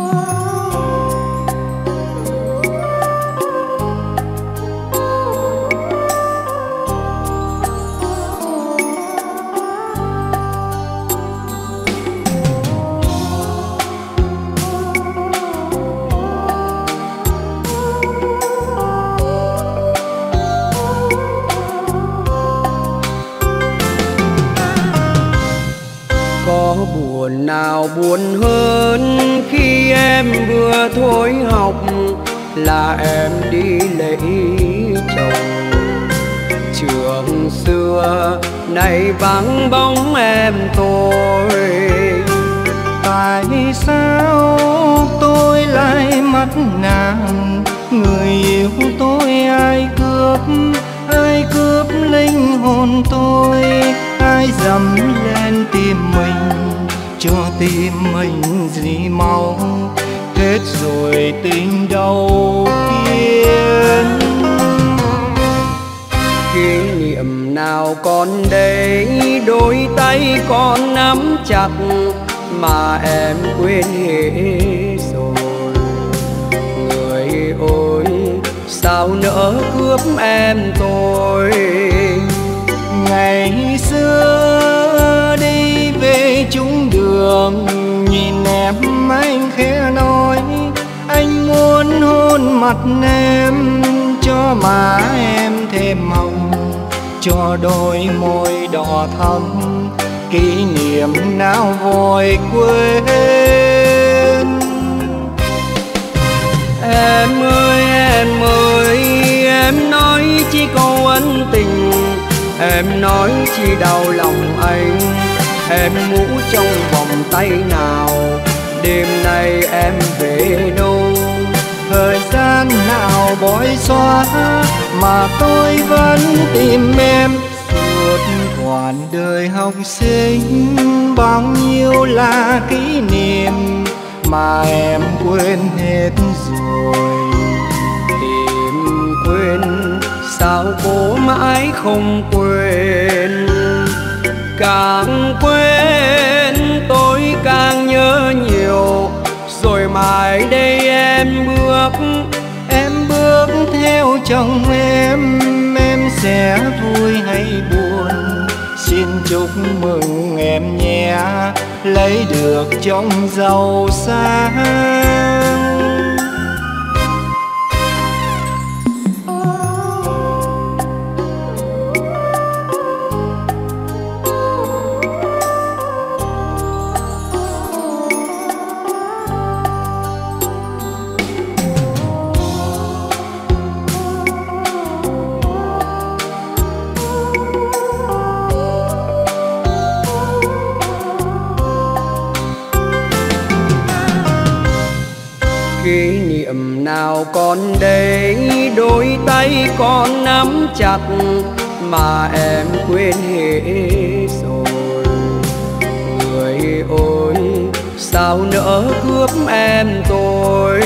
nào vắng bóng em tôi. Tại sao tôi lại mất nàng? Người yêu tôi ai cướp? Ai cướp linh hồn tôi? Ai dầm lên tim mình? Cho tim mình gì mau. Hết rồi tình đâu? Nào còn đây đôi tay con nắm chặt mà em quên hết rồi. Người ơi, sao nỡ cướp em tôi? Ngày xưa đi về chung đường, nhìn em anh khẽ nói, anh muốn hôn mặt em cho má em thêm hồng cho đôi môi đỏ thắm, kỷ niệm nào vội quên. Em ơi em ơi, em nói chỉ câu ân tình, em nói chỉ đau lòng anh. Em ngủ trong vòng tay nào, đêm nay em về đâu? Thời gian nào bói xóa mà tôi vẫn tìm em? Suốt quãng đời học sinh, bao nhiêu là kỷ niệm mà em quên hết rồi? Tìm quên, sao cố mãi không quên? Càng quên, tôi càng nhớ nhiều rồi mãi đây em bước em bước theo chồng em. Em sẽ vui hay buồn, xin chúc mừng em nhé. Lấy được chồng giàu sang. Còn đây, đôi tay con nắm chặt mà em quên hết rồi. Người ơi, sao nỡ cướp em tôi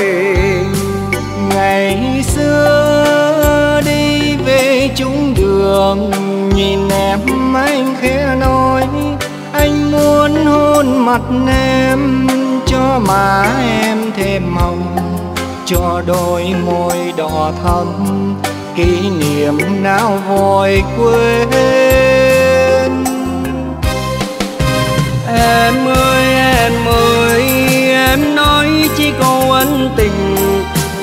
ngày xưa đi về chung đường, nhìn em anh khẽ nói, anh muốn hôn mặt em cho má em thêm hồng cho đôi môi đỏ thắm, kỷ niệm nào vội quên. Em ơi em ơi, em nói chỉ câu ân tình,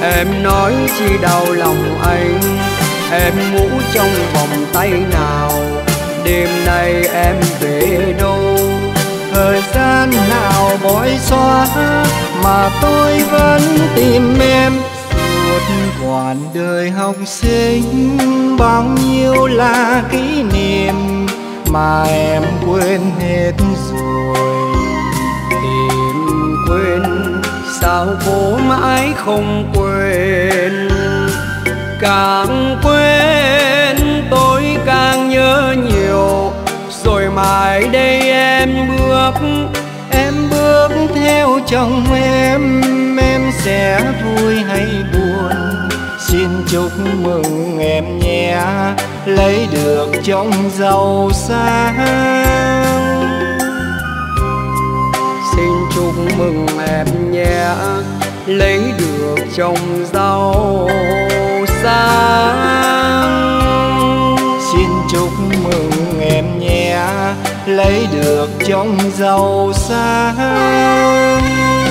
em nói chỉ đau lòng anh. Em ngủ trong vòng tay nào, đêm nay em về đâu? Thời gian nào bói xóa mà tôi vẫn tìm em. Suốt quãng đời học sinh, bao nhiêu là kỷ niệm mà em quên hết rồi. Tìm quên, sao cố mãi không quên? Càng quên, tôi càng nhớ nhiều. Rồi mãi đây em bước em bước theo chồng em em sẽ vui hay buồn? Xin chúc mừng em nhé, lấy được chồng giàu sang. Xin chúc mừng em nhé, lấy được chồng giàu sang. Lấy được trong giàu sang.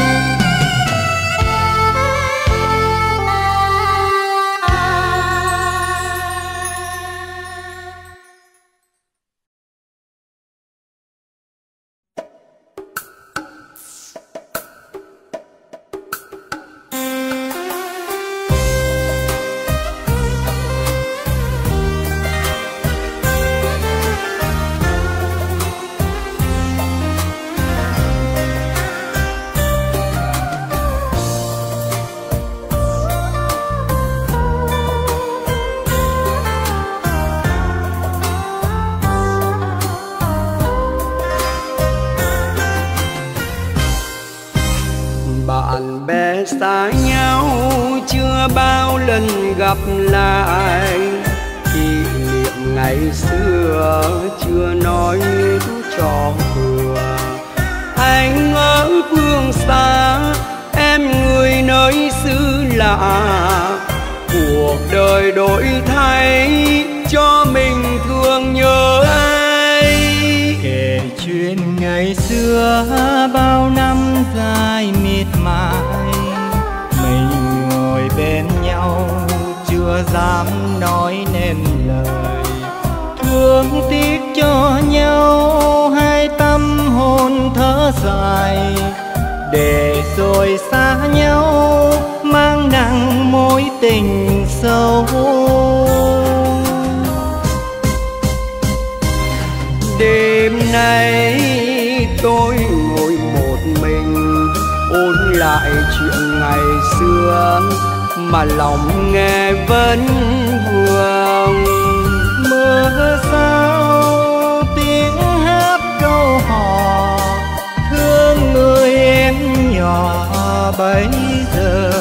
Ta nhau chưa bao lần gặp lại. Kỷ niệm ngày xưa chưa nói cho vừa anh ở phương xa, em người nơi xứ lạ. Cuộc đời đổi thay cho mình thương nhớ ai. Kể chuyện ngày xưa bao năm dài miệt mài bên nhau, chưa dám nói nên lời. Thương tiếc cho nhau, hai tâm hồn thở dài. Để rồi xa nhau, mang nặng mối tình sâu. Đêm nay tôi ngồi một mình, ôn lại chuyện ngày xưa mà lòng nghe vẫn buồn. Mưa sao tiếng hát câu hò, thương người em nhỏ bấy giờ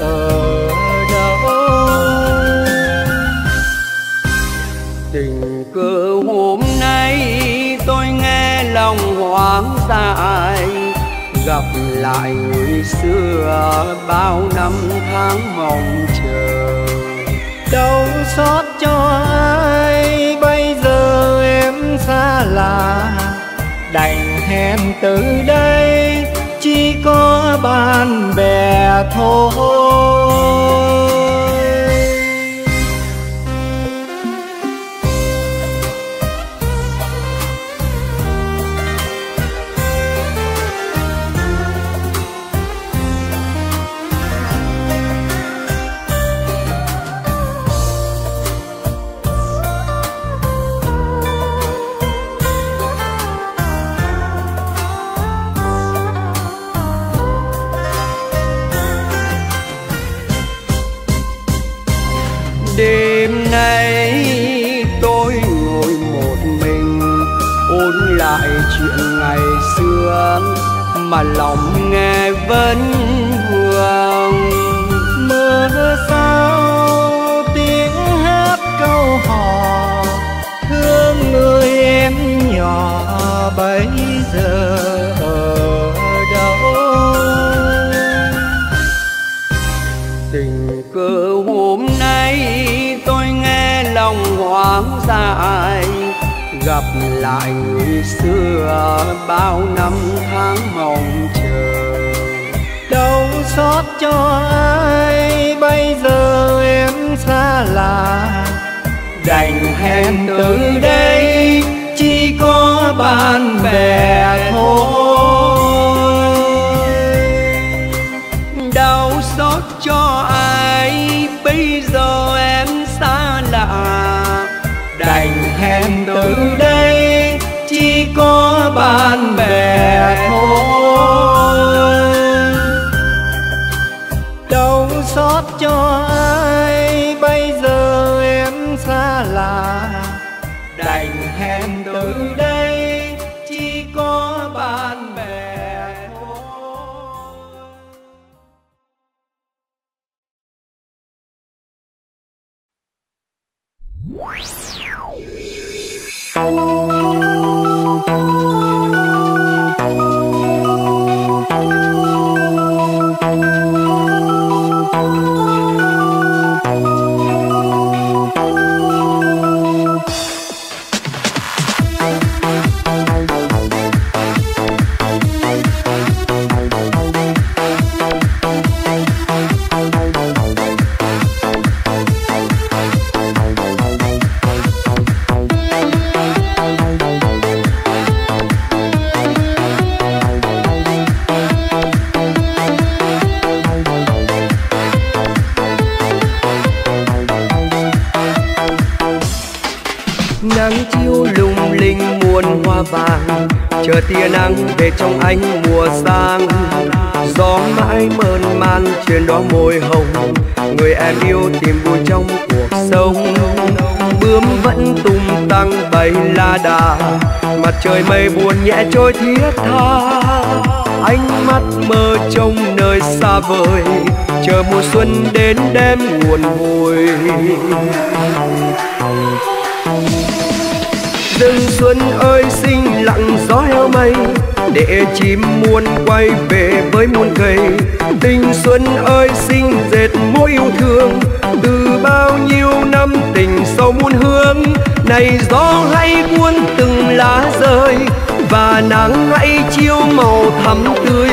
ở đâu? Tình cờ hôm nay tôi nghe lòng hoang dại gặp lại người xưa bao năm tháng mong chờ. Đau xót cho ai, bây giờ em xa lạ. Đành hẹn từ đây, chỉ có bạn bè thôi. Mà lòng nghe vẫn vương mưa sao tiếng hát câu hò, thương người em nhỏ bấy giờ ở đâu? Tình cờ hôm nay tôi nghe lòng hoang dại gặp lại người xưa bao năm tháng mong chờ. Đau xót cho ai, bây giờ em xa lạ. Đành hẹn từ đây, chỉ có bạn bè thôi. Đau xót cho ai có bạn bè thôi. Đau xót cho ai tia nắng về trong ánh mùa sang. Gió mãi mơn man trên đó môi hồng, người em yêu tìm vui trong cuộc sống. Bướm vẫn tung tăng bay la đà, mặt trời mây buồn nhẹ trôi thiết tha. Ánh mắt mơ trông nơi xa vời, chờ mùa xuân đến đem nguồn vui rừng xuân ơi, xinh lặng gió heo mây. Để chim muôn quay về với muôn cây tình xuân ơi, xinh dệt mối yêu thương. Từ bao nhiêu năm tình sâu muôn hương. Này gió hãy cuốn từng lá rơi. Và nắng hãy chiếu màu thắm tươi.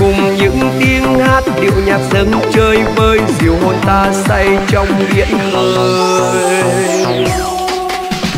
Cùng những tiếng hát điệu nhạc dâng chơi vơi dịu hồn ta say trong biển khơi.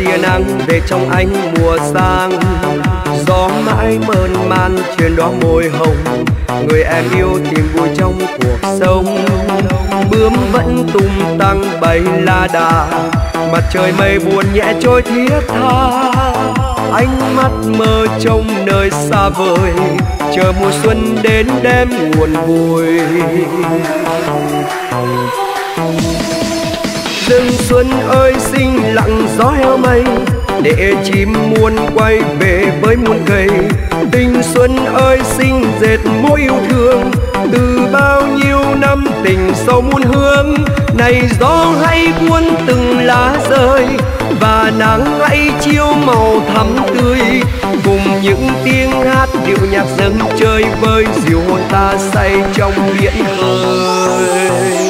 tia nắng về trong ánh mùa sang. Gió mãi mơn man trên đó môi hồng. Người em yêu tìm vui trong cuộc sống. Bướm vẫn tung tăng bay la đà. Mặt trời mây buồn nhẹ trôi thiết tha. Ánh mắt mơ trông nơi xa vời. Chờ mùa xuân đến đem nguồn vui rừng xuân ơi, xinh lặng gió heo mây. Để chim muôn quay về với muôn cây. Tình xuân ơi, xinh dệt mối yêu thương. Từ bao nhiêu năm tình sâu muôn hương, này gió hay cuốn từng lá rơi. Và nắng hãy chiếu màu thắm tươi. Cùng những tiếng hát điệu nhạc dâng chơi vơi dịu hồn ta say trong biển khơi.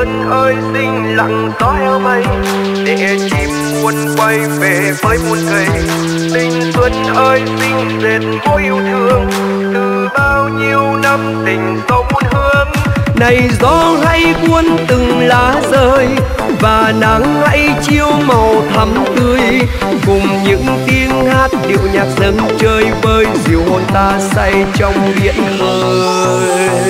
xuân ơi xinh lặng gió heo bay để chim muôn quay về với muôn cây tình xuân ơi xinh dệt mối yêu thương. Từ bao nhiêu năm tình sâu muôn hương. Này gió hay cuốn từng lá rơi, và nắng hãy chiếu màu thắm tươi. Cùng những tiếng hát điệu nhạc dâng chơi vơi dịu hồn ta say trong biển khơi.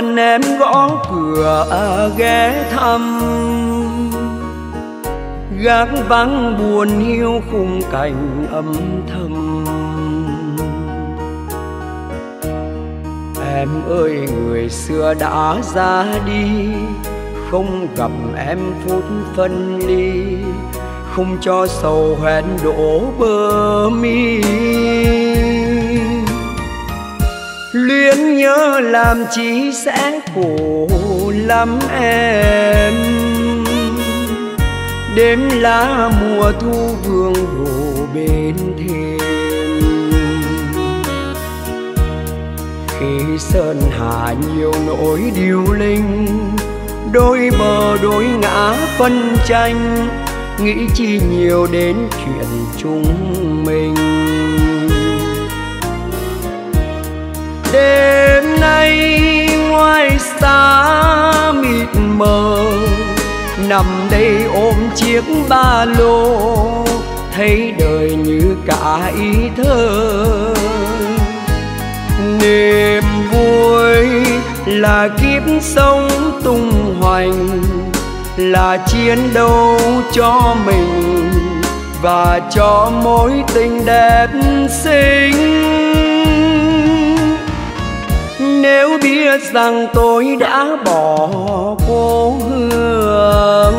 lần em gõ cửa ghé thăm. Gác vắng buồn hiu khung cảnh âm thầm. Em ơi, người xưa đã ra đi, không gặp em phút phân ly, không cho sầu hoen đổ bờ mi luyến nhớ làm chi sẽ khổ lắm em. Đêm lá mùa thu vương hồ bên thềm. Khi sơn hà nhiều nỗi điêu linh, đôi bờ đôi ngã phân tranh, nghĩ chi nhiều đến chuyện chúng mình. Đêm nay ngoài xa mịt mờ, nằm đây ôm chiếc ba lô, thấy đời như cả ý thơ. Niềm vui là kiếp sống tung hoành, là chiến đấu cho mình và cho mối tình đẹp xinh nếu biết rằng tôi đã bỏ cô hương,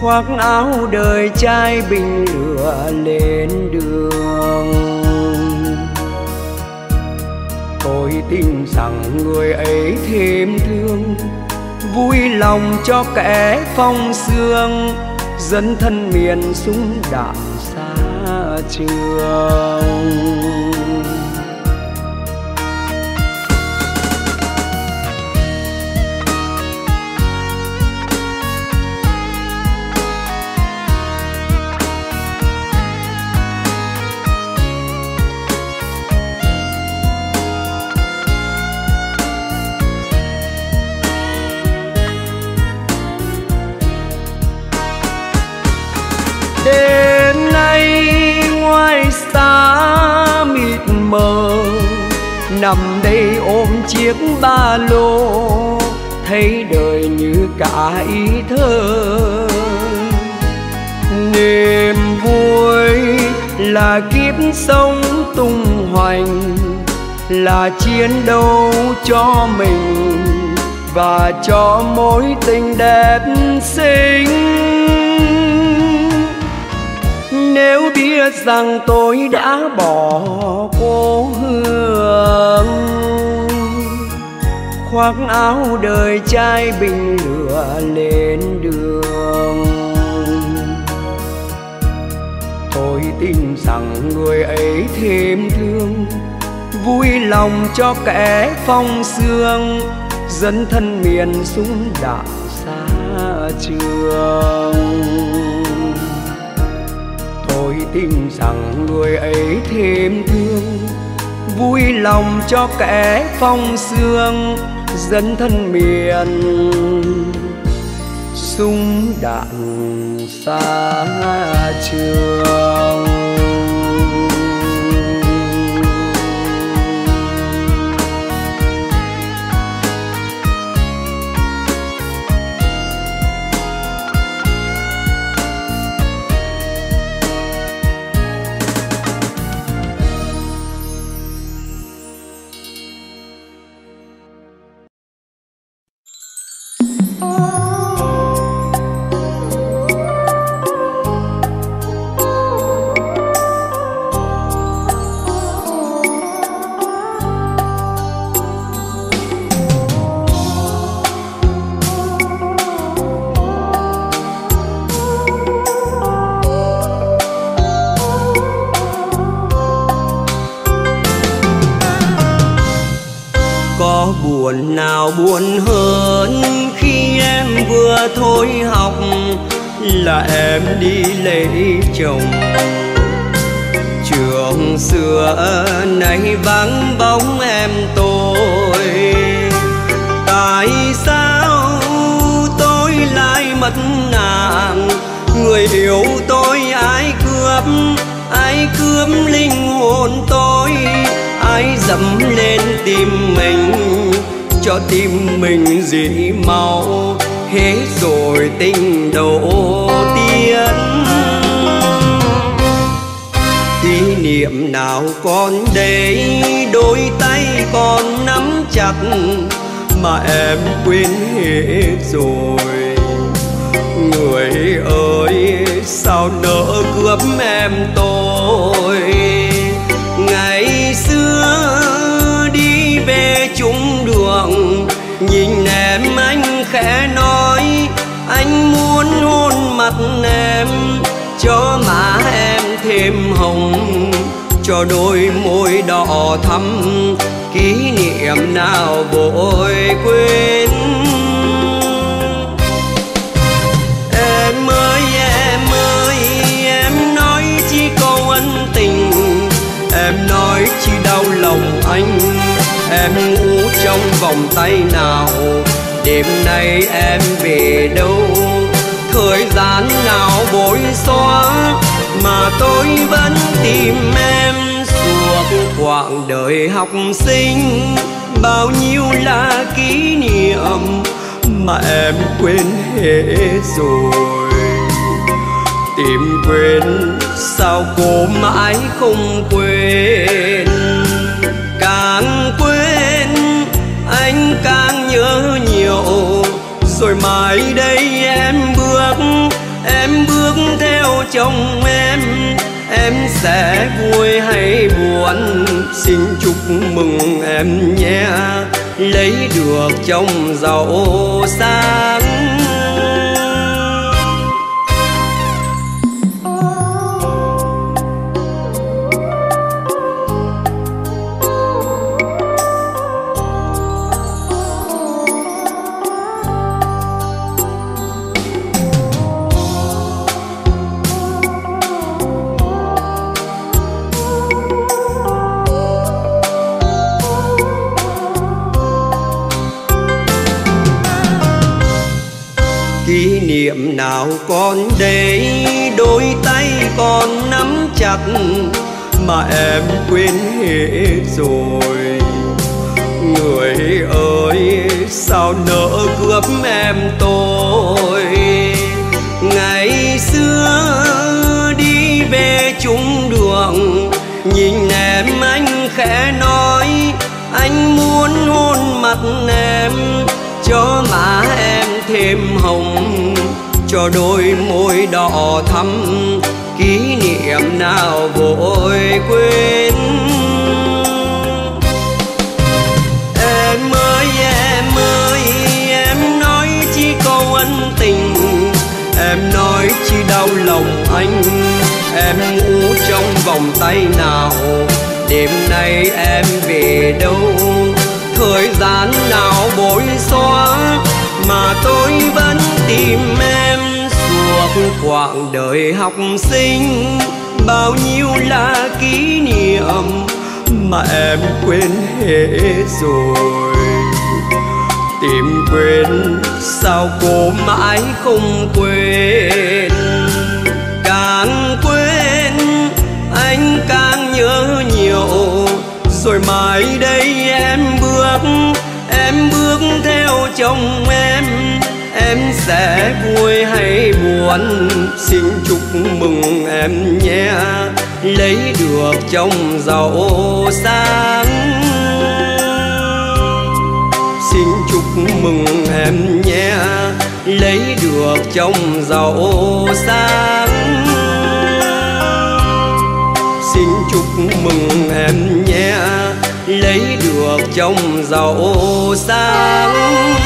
khoác áo đời trai bình lửa lên đường. Tôi tin rằng người ấy thêm thương, vui lòng cho kẻ phong sương dẫn thân miền súng đạn xa trường. Mơ. Nằm đây ôm chiếc ba lô, thấy đời như cả ý thơ. Niềm vui là kiếp sống tung hoành, là chiến đấu cho mình và cho mối tình đẹp xinh. Nếu biết rằng tôi đã bỏ cô hương. Khoác áo đời trai bình lửa lên đường. Tôi tin rằng người ấy thêm thương, vui lòng cho kẻ phong sương dân thân miền súng đạn xa trường tôi tin rằng người ấy thêm thương. Vui lòng cho kẻ phong sương, dân thân miền. Súng đạn xa trường. là em đi lấy chồng. Trường xưa nay vắng bóng em tôi. Tại sao tôi lại mất nàng? Người yêu tôi ai cướp? Ai cướp linh hồn tôi? Ai dẫm lên tim mình? Cho tim mình dị máu hết rồi tình đầu tiên kỷ niệm nào còn đây, đôi tay còn nắm chặt, mà em quên hết rồi. Người ơi, sao nỡ cướp em tôi? Mắt em cho má em thêm hồng. Cho đôi môi đỏ thắm, kỷ niệm nào vội quên. Em ơi em ơi, em nói chi câu ân tình. Em nói chi đau lòng anh. Em ngủ trong vòng tay nào. Đêm nay em về đâu? Thời gian nào bối xóa mà tôi vẫn tìm em suốt quãng đời học sinh. Bao nhiêu là kỷ niệm mà em quên hết rồi. Tìm quên sao cô mãi không quên? Càng quên anh càng nhớ nhiều rồi mãi đây em bước em bước theo chồng em. Em sẽ vui hay buồn, xin chúc mừng em nhé. Lấy được chồng giàu sang nào còn để đôi tay còn nắm chặt mà em quên hết rồi. Người ơi, sao nỡ cướp em tôi? Ngày xưa đi về chung đường, nhìn em anh khẽ nói, anh muốn hôn mặt em, cho má em thêm hồng cho đôi môi đỏ thắm. Kỷ niệm nào vội quên? Em ơi em ơi, em nói chi câu ân tình. Em nói chi đau lòng anh. Em ngủ trong vòng tay nào? Đêm nay em về đâu? Thời gian nào bối xóa? Mà tôi vẫn tìm em suốt quãng đời học sinh. Bao nhiêu là kỷ niệm mà em quên hết rồi. Tìm quên sao cô mãi không quên. Càng quên, anh càng nhớ nhiều. Rồi mãi đây em bước em bước trong em em sẽ vui hay buồn? Xin chúc mừng em nhé, lấy được chồng giàu sang xin chúc mừng em nhé, lấy được chồng giàu sang xin chúc mừng em nhé, lấy được chồng giàu sang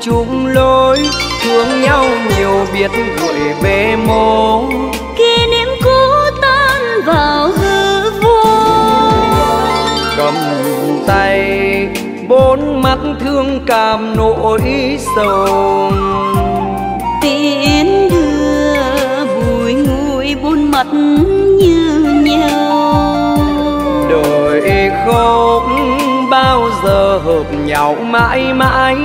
chung lối thương nhau nhiều biết gửi về mô kỷ niệm cũ tan vào hư vô. Cầm tay bốn mắt thương cảm nỗi sầu. Tiễn đưa bùi ngùi bốn mặt như nhau. Đời không bao giờ hợp nhau mãi mãi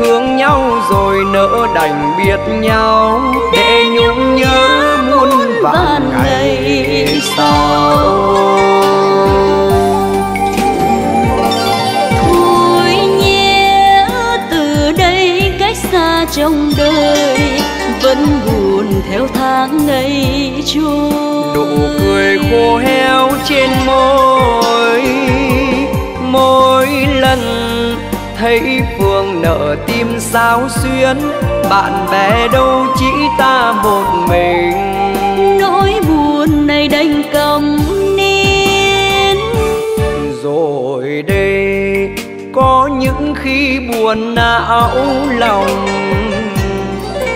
thương nhau rồi nỡ đành biệt nhau. Để nhung nhớ muôn vàn ngày sau. Thôi nhé từ đây cách xa trong đời vẫn buồn theo tháng ngày trôi. Nụ cười khô héo trên môi mỗi lần thấy phương nợ tim sao xuyến bạn bè đâu chỉ ta một mình. Nỗi buồn này đành cầm nín. Rồi đây có những khi buồn não lòng.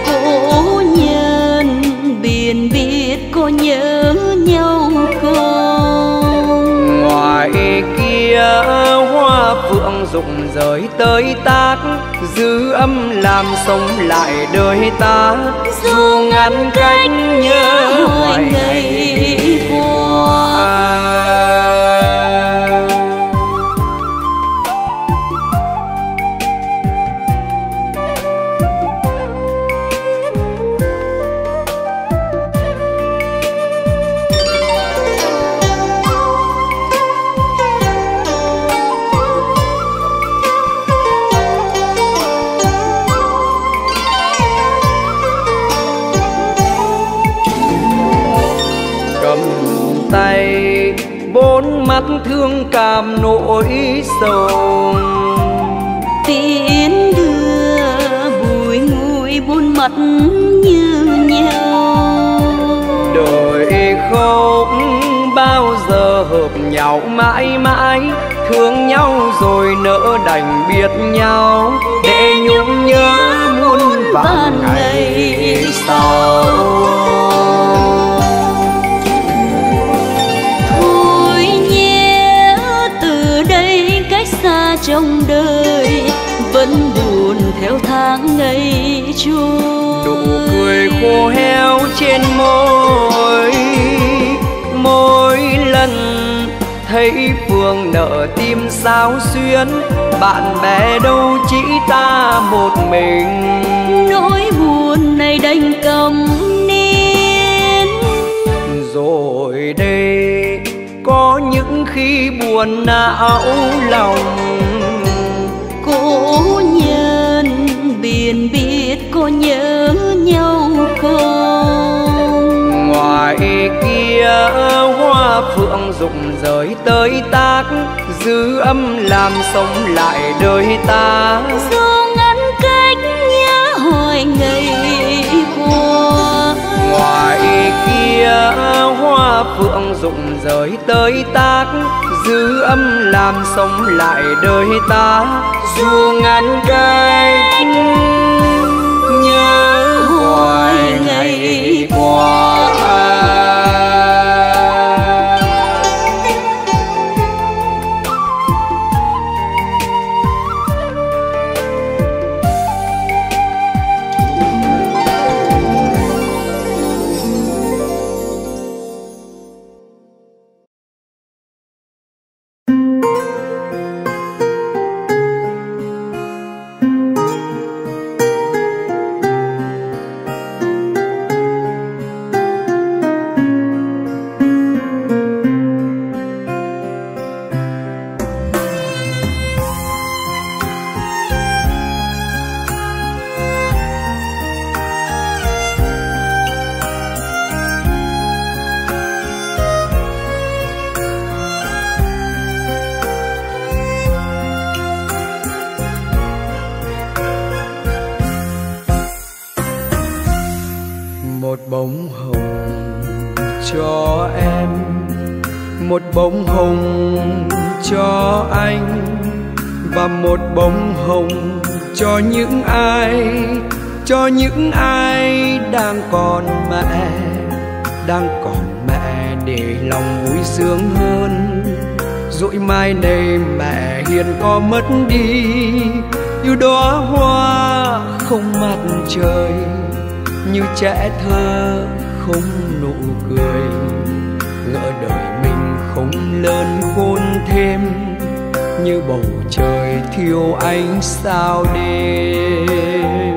Cố nhân biển biết có nhớ nhau không? Ngoài kia hoa phượng rời tới tác dư âm làm sống lại đời ta. Dù ngăn cách nhớ hoài ngày thương cảm nỗi sầu. Tiễn đưa bùi ngùi bốn mặt như nhau. Đời không bao giờ hợp nhau mãi mãi thương nhau rồi nỡ đành biệt nhau. Để nhung nhớ muôn vàn ngày sau trong đời vẫn buồn theo tháng ngày trôi. Nụ cười khô héo trên môi mỗi lần thấy phương nợ tim sao xuyến bạn bè đâu chỉ ta một mình. Nỗi buồn này đành cầm nín. Rồi đây có những khi buồn não lòng có nhớ nhau không? Ngoài kia hoa phượng rụng rời tới tác dư âm làm sống lại đời ta. Dù ngăn cách nhớ hồi ngày qua. Ngoài kia hoa phượng rụng rời tới tác dư âm làm sống lại đời ta. Dù ngăn cách ngày qua bông hồng cho em. Một bông hồng cho anh và một bông hồng cho những ai, cho những ai đang còn mẹ, đang còn mẹ để lòng vui sướng hơn. Dỗi mai này mẹ hiền có mất đi, yêu đóa hoa không mặt trời như trẻ thơ không nụ cười. Ngỡ đời mình không lớn khôn thêm, như bầu trời thiếu ánh sao đêm.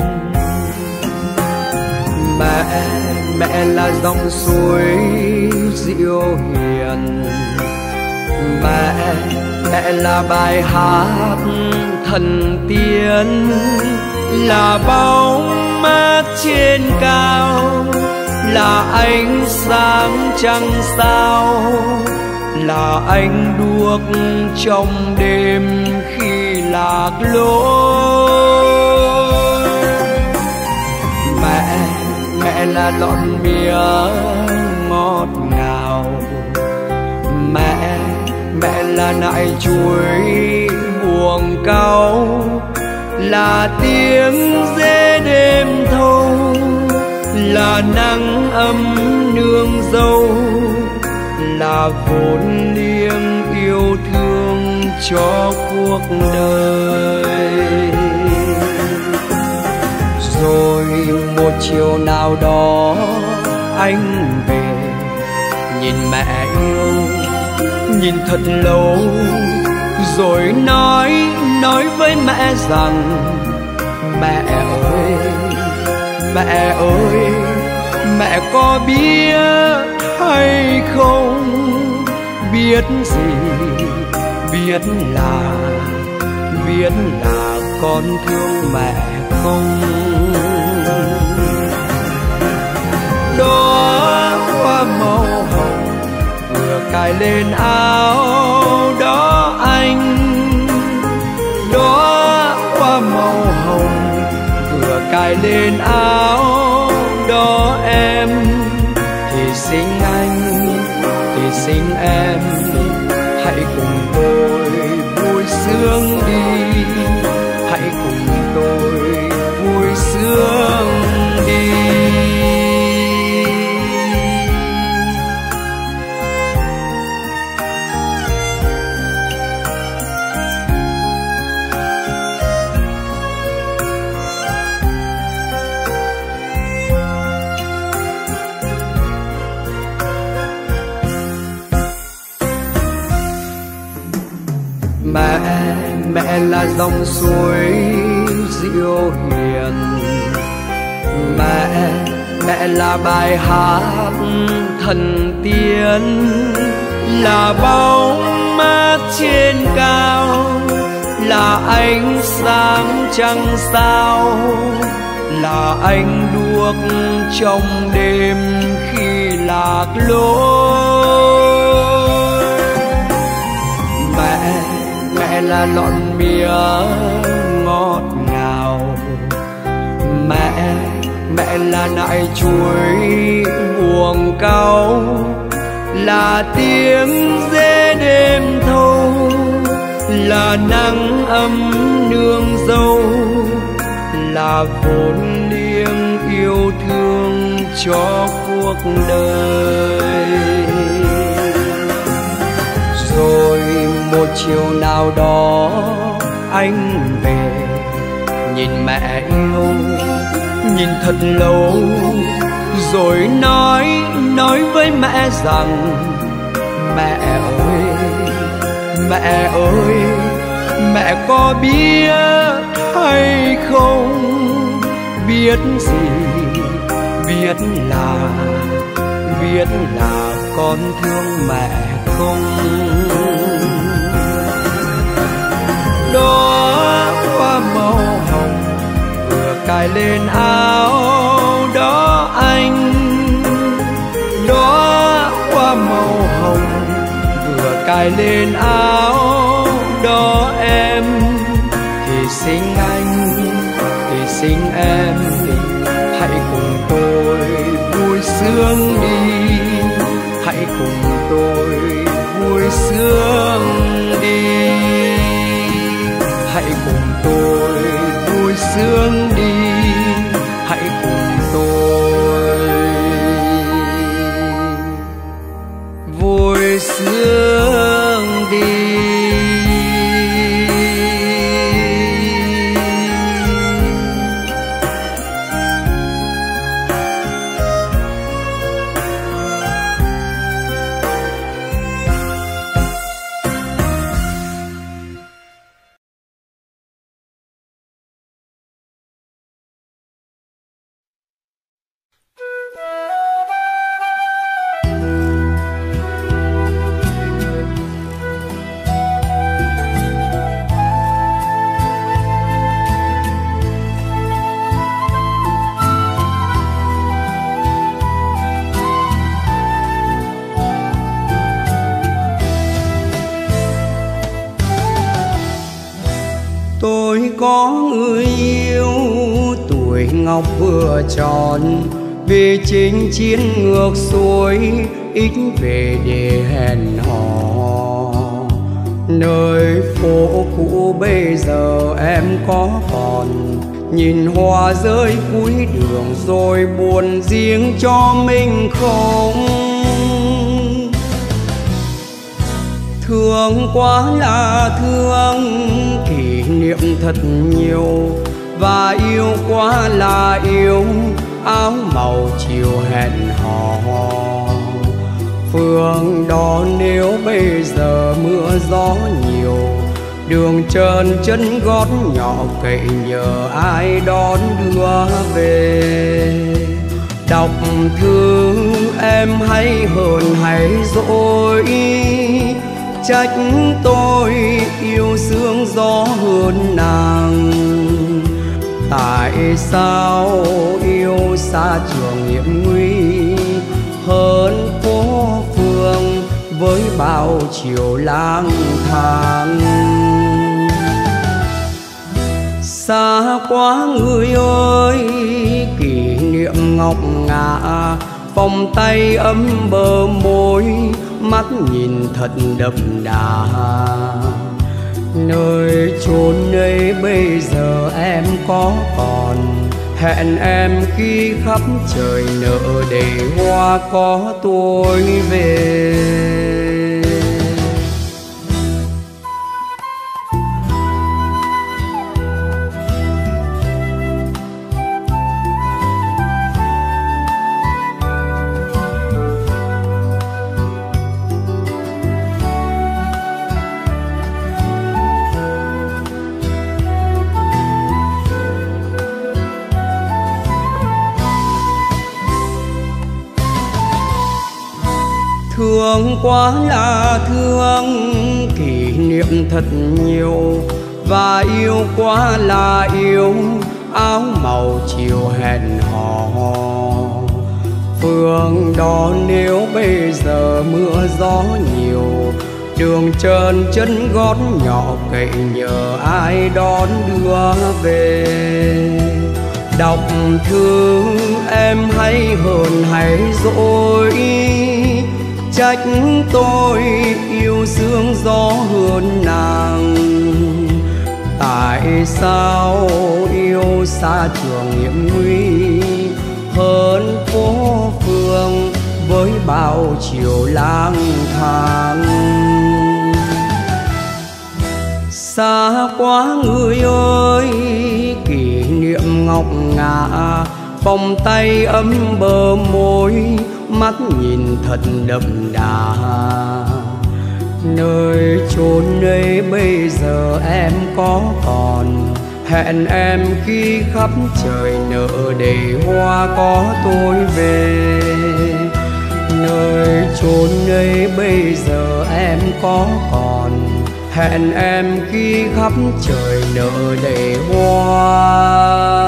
Mẹ mẹ là dòng suối dịu hiền. Mẹ mẹ là bài hát thần tiên. Là bóng mát trên cao là ánh sáng trăng sao, là ánh đuốc trong đêm khi lạc lối. Mẹ mẹ là lọn mía ngọt ngào. Mẹ mẹ là nại chuối buồng cao là tiếng dê đêm thâu, là nắng ấm nương dâu, là vốn liêng yêu thương cho cuộc đời. Rồi một chiều nào đó anh về, nhìn mẹ yêu, nhìn thật lâu, rồi nói nói với mẹ rằng, mẹ ơi mẹ ơi, mẹ có biết hay không? Biết gì? Biết là biết là con thương mẹ không? Đó hoa màu hồng, vừa cài lên áo đó anh. Lại lên áo đó em, thì xin anh, thì xin em, hãy cùng tôi vui sướng đi. Hãy cùng tôi vui sướng đi. Mẹ là dòng suối dịu hiền. Mẹ mẹ là bài hát thần tiên, là bóng mát trên cao, là ánh sáng trăng sao, là anh đuốc trong đêm khi lạc lối. Mẹ là lọn mía ngọt ngào. Mẹ mẹ là nại chuối buồng cao là tiếng dê đêm thâu, là nắng ấm nương dâu. Là vốn liêng yêu thương cho cuộc đời một chiều nào đó anh về. Nhìn mẹ yêu nhìn thật lâu, rồi nói nói với mẹ rằng, mẹ ơi mẹ ơi, mẹ có biết hay không? Biết gì? Biết là biết là con thương mẹ không? Đó hoa màu hồng, vừa cài lên áo đó anh. Đó hoa màu hồng, vừa cài lên áo đó em. Thì sinh anh, thì sinh em, hãy cùng tôi vui sướng đi. Hãy cùng tôi vui sướng dương có người yêu. Tuổi ngọc vừa tròn, vì chính chiến ngược xuôi, ít về để hẹn hò. Nơi phố cũ bây giờ em có còn, nhìn hoa rơi cuối đường rồi buồn riêng cho mình không? Thương quá là thương, kỷ niệm thật nhiều. Và yêu quá là yêu, áo màu chiều hẹn hò. Phương đó nếu bây giờ mưa gió nhiều, đường trơn chân gót nhỏ cậy nhờ ai đón đưa về. Đọc thư em hay hờn hay dỗi trách tôi yêu sương gió hơn nàng. Tại sao yêu xa trường hiểm nguy, hơn phố phương với bao chiều lang thang? Xa quá người ơi, kỷ niệm ngọc ngà, vòng tay ấm bờ môi mắt nhìn thật đậm đà. Nơi chốn ấy bây giờ em có còn, hẹn em khi khắp trời nở để hoa có tôi về. Quá là thương, kỷ niệm thật nhiều. Và yêu quá là yêu, áo màu chiều hẹn hò. Phương đó nếu bây giờ mưa gió nhiều, đường trơn chân gót nhỏ cậy nhờ ai đón đưa về. Đọc thư em hay hờn hay dỗi trách tôi yêu sương gió hơn nàng. Tại sao yêu xa trường hiểm nguy, hơn phố phường với bao chiều lang thang? Xa quá người ơi, kỷ niệm ngọc ngà, vòng tay ấm bờ môi mắt nhìn thật đậm đà. Nơi chốn ấy bây giờ em có còn, hẹn em khi khắp trời nở để hoa có tôi về. Nơi chốn ấy bây giờ em có còn, hẹn em khi khắp trời nở đầy hoa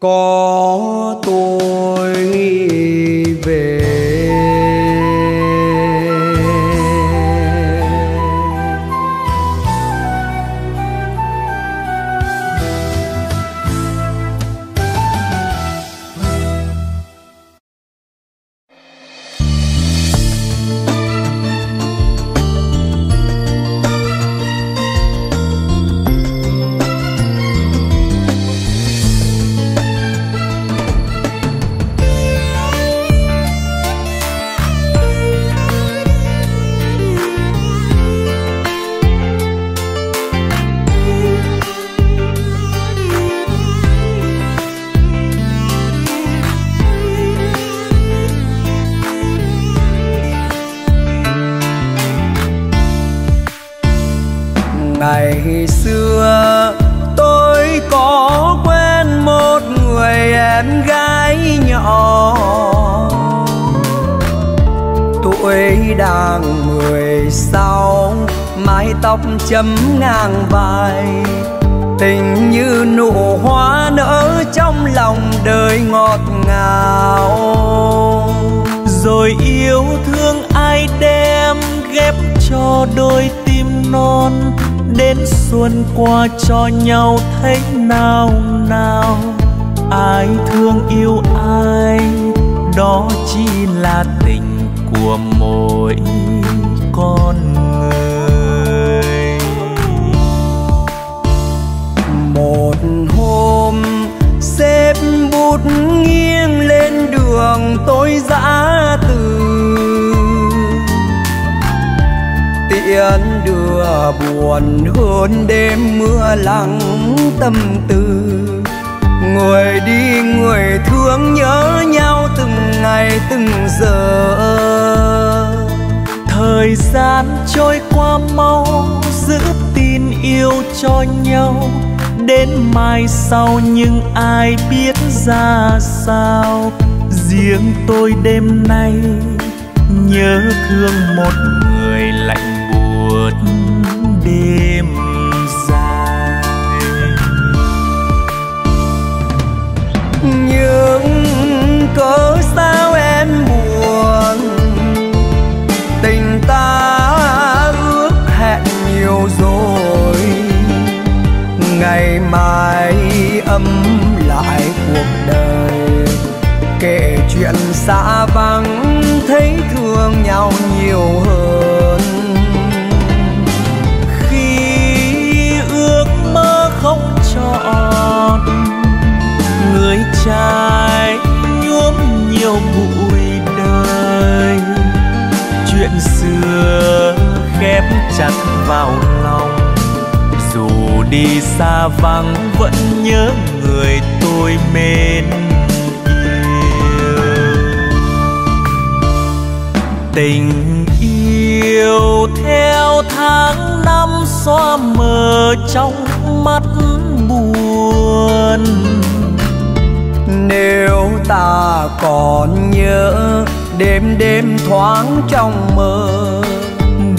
có tôi. Tóc chấm ngang vai tình như nụ hoa nở trong lòng đời ngọt ngào. Rồi yêu thương ai đem ghép cho đôi tim non. Đến xuân qua cho nhau thấy nào nào ai thương yêu ai, đó chỉ là tình của mỗi con. Xếp bút nghiêng lên đường tôi dã từ. Tiễn đưa buồn hơn đêm mưa lắng tâm tư. Người đi người thương nhớ nhau từng ngày từng giờ. Thời gian trôi qua mau, giữ tin yêu cho nhau đến mai sau nhưng ai biết ra sao. Riêng tôi đêm nay nhớ thương một người lạnh buốt đêm dài. Nhưng cớ sao kể chuyện xa vắng, thấy thương nhau nhiều hơn. Khi ước mơ không trọn, người trai nhuốm nhiều bụi đời. Chuyện xưa khép chặt vào lòng, dù đi xa vắng vẫn nhớ người tôi mến. Tình yêu theo tháng năm xóa mờ trong mắt buồn. Nếu ta còn nhớ đêm đêm thoáng trong mơ,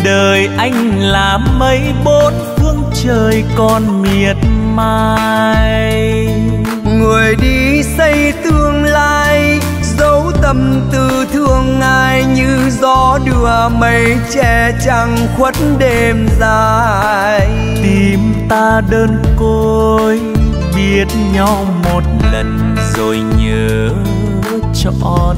đời anh là mây bốn phương trời còn miệt mài. Người đi xây tương lai tâm tư thương ai như gió đưa mây che trăng khuất đêm dài. Tim ta đơn côi, biết nhau một lần rồi nhớ trọn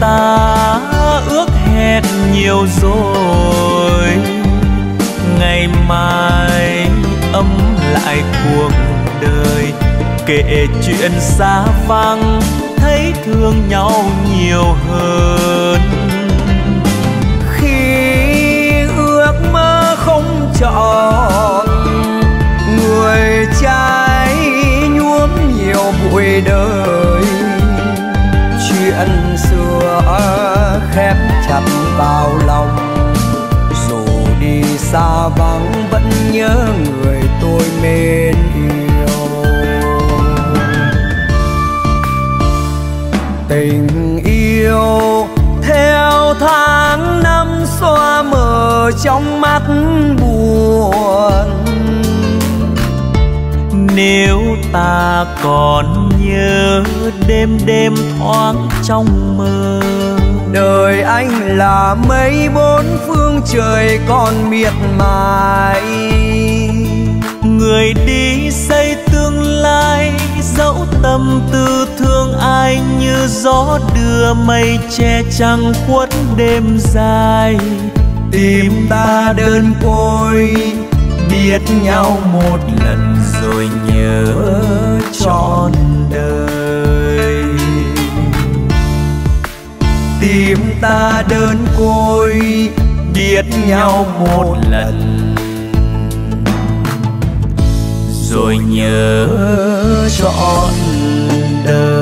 ta ước hẹn nhiều rồi. Ngày mai ấm lại cuộc đời kể chuyện xa vắng thấy thương nhau nhiều hơn. Khi ước mơ không chọn, người trai nhuốm nhiều bụi đời. Bao lòng. Dù đi xa vắng, vẫn nhớ người tôi mến yêu. Tình yêu theo tháng năm xoa mờ trong mắt buồn. Nếu ta còn nhớ đêm đêm thoáng trong mơ đời anh là mấy bốn phương trời còn miệt mài. Người đi xây tương lai, dẫu tâm tư thương ai như gió đưa mây che trăng khuất đêm dài. Tim ta đơn côi, biết nhau một lần rồi nhớ. ta đơn côi biết nhau một lần. Rồi nhớ trọn đời.